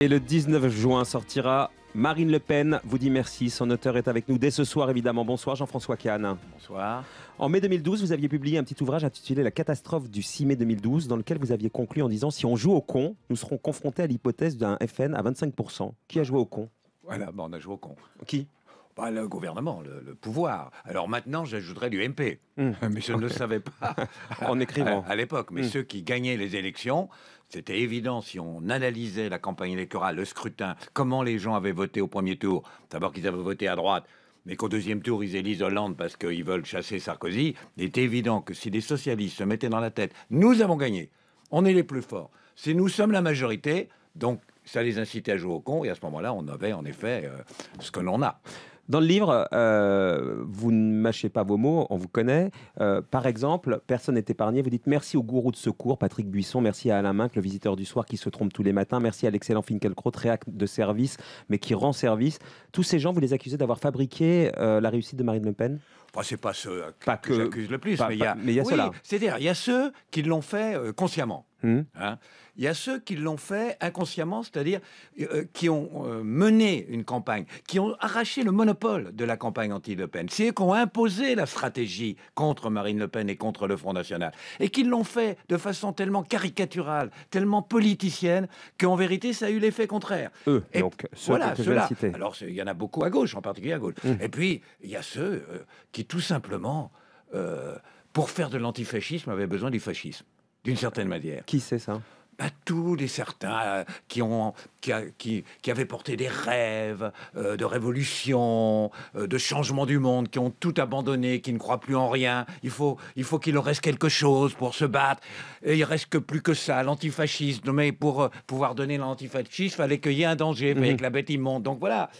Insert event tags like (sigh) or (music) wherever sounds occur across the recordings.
Et le 19 juin sortira Marine Le Pen vous dit merci. Son auteur est avec nous dès ce soir, évidemment. Bonsoir, Jean-François Kahn. Bonsoir. En mai 2012, vous aviez publié un petit ouvrage intitulé La catastrophe du 6 mai 2012, dans lequel vous aviez conclu en disant Si on joue au con, nous serons confrontés à l'hypothèse d'un FN à 25%. Qui a joué au con? Voilà, bon, on a joué au con. Qui? Bah, le gouvernement, le, le pouvoir. Alors maintenant, j'ajouterais du MP. Hmm. Mais je ne le savais pas (laughs) En écrivant. à, à l'époque. Mais Hmm. ceux qui gagnaient les élections, c'était évident si on analysait la campagne électorale, le scrutin, comment les gens avaient voté au premier tour. D'abord qu'ils avaient voté à droite. Mais qu'au deuxième tour, ils élisent Hollande parce qu'ils veulent chasser Sarkozy, il est évident que si les socialistes se mettaient dans la tête, nous avons gagné, on est les plus forts, si nous sommes la majorité, donc ça les incitait à jouer au con, et à ce moment-là, on avait en effet euh, ce que l'on a. Dans le livre, euh, vous ne mâchez pas vos mots, on vous connaît. Euh, par exemple, personne n'est épargné. Vous dites merci au gourou de secours, Patrick Buisson, merci à Alain Minck, le visiteur du soir qui se trompe tous les matins, merci à l'excellent Finkielkraut, réac de service, mais qui rend service. Tous ces gens, vous les accusez d'avoir fabriqué euh, la réussite de Marine Le Pen? Enfin, c'est pas ceux que, Pas que que- j'accuse le plus, pas- mais il y a, Oui, ceux-là. C'est-à-dire, il y a ceux qui l'ont fait consciemment. Hmm hein. Il y a ceux qui l'ont fait inconsciemment, c'est-à-dire euh, qui ont euh, mené une campagne, qui ont arraché le monopole de la campagne anti-Le Pen. C'est eux qui ont imposé la stratégie contre Marine Le Pen et contre le Front National. Et qui l'ont fait de façon tellement caricaturale, tellement politicienne, qu'en vérité, ça a eu l'effet contraire. Eux, Et donc, ceux voilà, que ceux-là. citer. Alors, il y en a beaucoup à gauche, en particulier à gauche. Mmh. Et puis, il y a ceux euh, qui, tout simplement, euh, pour faire de l'antifascisme, avaient besoin du fascisme, d'une certaine manière. Qui c'est ça? Bah, tous les certains euh, qui, ont, qui, a- qui, qui avaient porté des rêves euh, de révolution, euh, de changement du monde, qui ont tout abandonné, qui ne croient plus en rien. Il faut, il faut qu'il leur reste quelque chose pour se battre. Et il reste que plus que ça, l'antifascisme. Mais pour pouvoir donner l'antifascisme, il fallait qu'il y ait un danger, fallait Mhm. que la bête immonde. Donc voilà,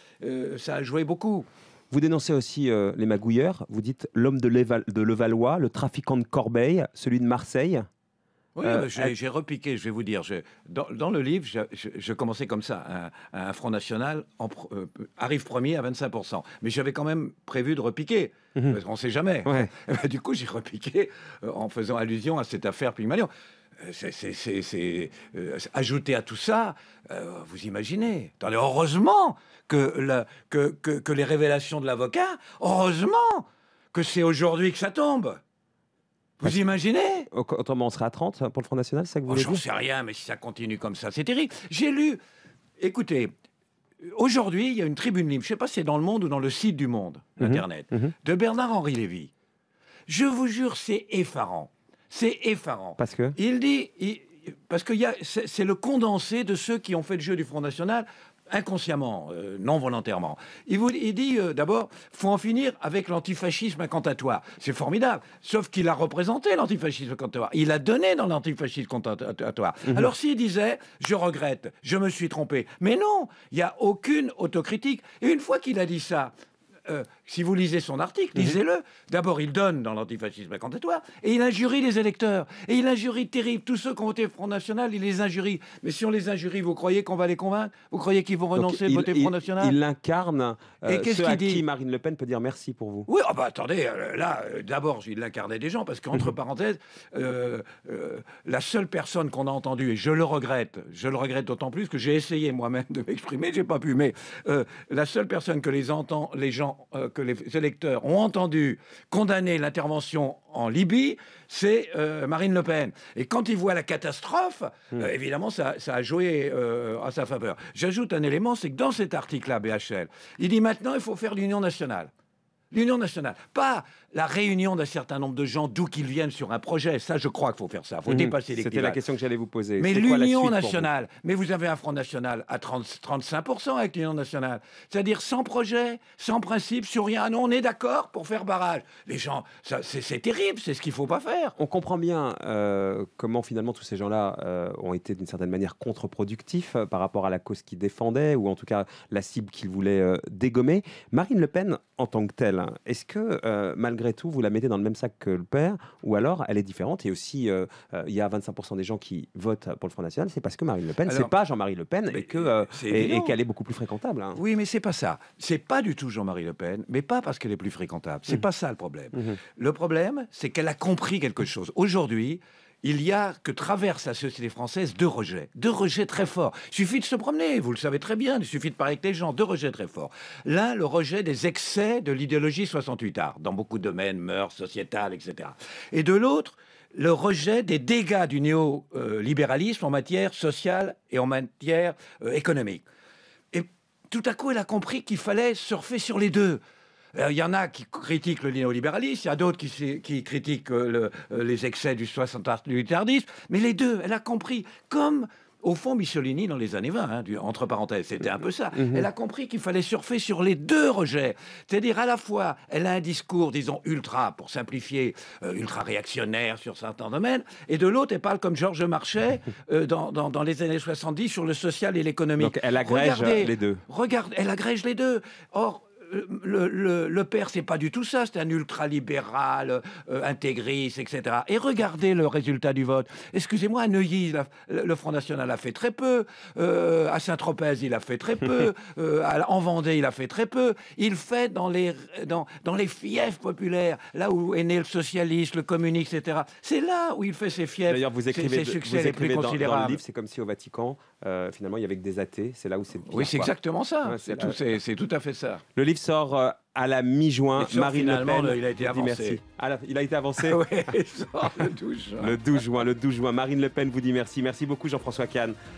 ça a joué beaucoup. Vous dénoncez aussi les magouilleurs. Vous dites l'homme de, de Levallois, le trafiquant de Corbeil, celui de Marseille. Oui, Euh, j'ai repiqué, je vais vous dire. je- dans, dans le livre, je, je- je commençais comme ça. Un, un Front National en euh, arrive premier à 25%. Mais j'avais quand même prévu de repiquer. Mhm. Parce qu'on ne sait jamais. Ouais. (laughs) Ben, du coup, j'ai repiqué euh, en faisant allusion à cette affaire Pygmalion. C'est- ajouté à tout ça, vous imaginez. Attendez, heureusement que, la- que, que- que les révélations de l'avocat, heureusement que c'est aujourd'hui que ça tombe. Vous imaginez Au- Autrement, on sera à 30 pour le Front National, c'est ça que vous Oh, voulez J'en sais rien, mais si ça continue comme ça, c'est terrible. J'ai lu, écoutez, aujourd'hui, il y a une tribune libre, je ne sais pas si c'est dans le Monde ou dans le site du Monde, Mhm. Internet, Mhm. de Bernard-Henri Lévy. Je vous jure, c'est effarant. C'est effarant. Parce que Il dit, il- parce que c'est le condensé de ceux qui ont fait le jeu du Front National inconsciemment, euh, non volontairement. Il, vous, il dit euh, d'abord, faut en finir avec l'antifascisme incantatoire. C'est formidable, sauf qu'il a représenté l'antifascisme incantatoire. Il a donné dans l'antifascisme incantatoire. Alors s'il disait, je regrette, je me suis trompé, mais non, il n'y a aucune autocritique. Et une fois qu'il a dit ça, euh, si vous lisez son article, lisez-le. D'abord, il donne dans l'antifascisme incantatoire et il injurie les électeurs. Et il injurie terrible. Tous ceux qui ont voté Front National, il les injurie. Mais si on les injurie, vous croyez qu'on va les convaincre? Vous croyez qu'ils vont renoncer à voter Front National? il incarne euh, Et qu'est-ce ceux à qu'il dit? qui Marine Le Pen peut dire merci pour vous. Oui, ah bah attendez, euh, là, euh, d'abord, il incarnait des gens, parce qu'entre Mhm. parenthèses, euh, la seule personne qu'on a entendue, et je le regrette, je le regrette d'autant plus que j'ai essayé moi-même de m'exprimer, j'ai pas pu, mais la seule personne que les, entend, les gens, que les électeurs ont entendu condamner l'intervention en Libye, c'est euh, Marine Le Pen. Et quand ils voient la catastrophe, Mhm. euh, évidemment, ça, ça a joué euh, à sa faveur. J'ajoute un élément, c'est que dans cet article-là, BHL, il dit maintenant, il faut faire l'union nationale. L'union nationale, pas la réunion d'un certain nombre de gens d'où qu'ils viennent sur un projet. Ça, je crois qu'il faut faire ça. Il faut Mhm. dépasser les C'était la question que j'allais vous poser. Mais l'Union vous nationale, mais vous avez un Front national à 30, 35% avec l'Union nationale. C'est-à-dire sans projet, sans principe, sur rien. Non, on est d'accord pour faire barrage. Les gens, c'est, terrible, c'est ce qu'il faut pas faire. On comprend bien euh, comment finalement tous ces gens-là euh, ont été d'une certaine manière contre-productifs euh, par rapport à la cause qu'ils défendaient ou en tout cas la cible qu'ils voulaient dégommer. Marine Le Pen, en tant que telle, est-ce que euh, malgré tout vous la mettez dans le même sac que le père ou alors elle est différente et aussi euh, euh, il y a 25% des gens qui votent pour le Front National, c'est parce que Marine Le Pen, c'est pas Jean-Marie Le Pen et qu'elle est beaucoup plus fréquentable. hein. Oui, mais c'est pas ça. C'est pas du tout Jean-Marie Le Pen, mais pas parce qu'elle est plus fréquentable. C'est Mhm. pas ça le problème. Mhm. Le problème, c'est qu'elle a compris quelque chose. Aujourd'hui, il y a que traverse la société française deux rejets, deux rejets très forts. Il suffit de se promener, vous le savez très bien, il suffit de parler avec les gens, deux rejets très forts. L'un, le rejet des excès de l'idéologie 68 art, dans beaucoup de domaines, mœurs, sociétales, etc. Et de l'autre, le rejet des dégâts du néolibéralisme en matière sociale et en matière euh, économique. Et tout à coup, elle a compris qu'il fallait surfer sur les deux. Euh, il y en a qui critiquent le néolibéralisme, il y a d'autres qui, qui, critiquent euh, les excès du 68-tardisme, mais les deux, elle a compris, comme au fond, Mussolini, dans les années 20, hein, entre parenthèses, c'était un peu ça. Mhm. Elle a compris qu'il fallait surfer sur les deux rejets. C'est-à-dire, à la fois, elle a un discours, disons, ultra, pour simplifier, euh, ultra réactionnaire sur certains domaines, et de l'autre, elle parle comme Georges Marchais (laughs) euh, dans, dans, les années 70 sur le social et l'économique. Donc, elle agrège les deux. Regarde, elle agrège les deux. Or, le, le, le, père, c'est pas du tout ça. C'est un ultralibéral, euh, intégriste, etc. Et regardez le résultat du vote. Excusez-moi, à Neuilly, le Front National a fait très peu. Euh, à Saint-Tropez, il a fait très peu. (laughs) Euh, en Vendée, il a fait très peu. Il fait dans les, dans, dans les fiefs populaires, là où est né le socialiste, le communiste, etc. C'est là où il fait ses fiefs. D'ailleurs, vous écrivez, ses succès vous écrivez les plus dans, dans, le livre, c'est comme si au Vatican, finalement, il y avait que des athées. C'est là où c'est. Oui, c'est exactement ça. c'est tout, tout, à fait ça. Le livre sort euh, à la mi-juin. Marine Le Pen. il a été avancé. (laughs) Merci. Ah, il a été avancé oui, il sort le 12 juin. le 12 juin. Le 12 juin. Marine Le Pen vous dit merci. Merci beaucoup Jean-François Kahn